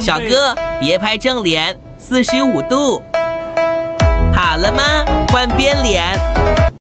小哥别拍正脸四十五度好了吗换边脸